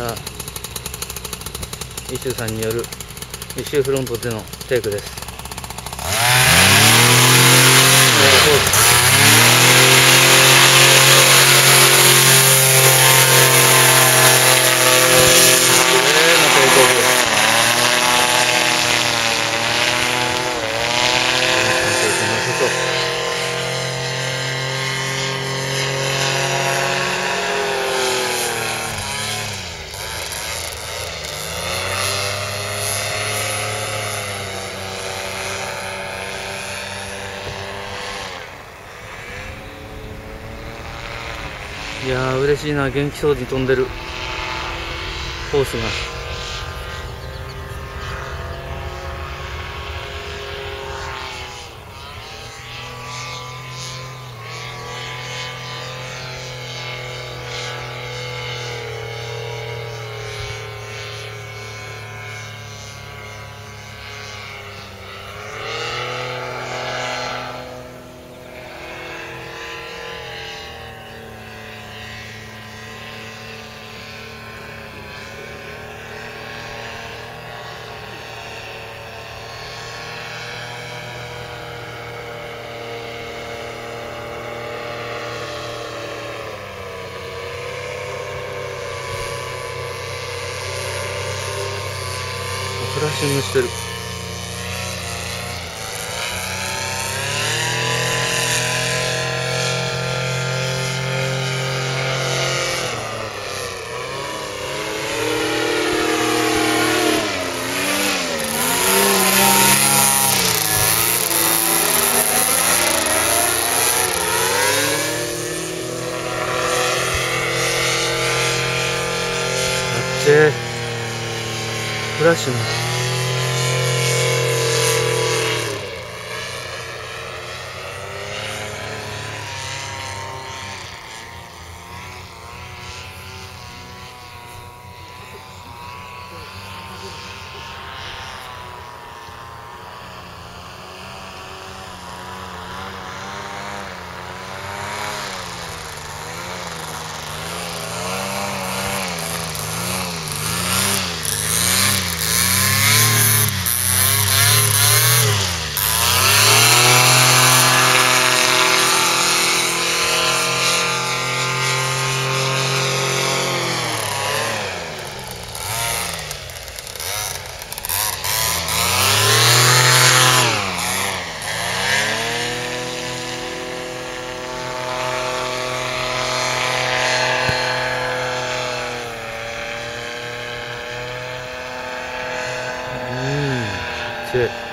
さあイシュさんによるイシュフロントでのテイクです。いやー嬉しいな元気そうに飛んでるホースが。フラッシングしてる。フラッシュの嗯，谢。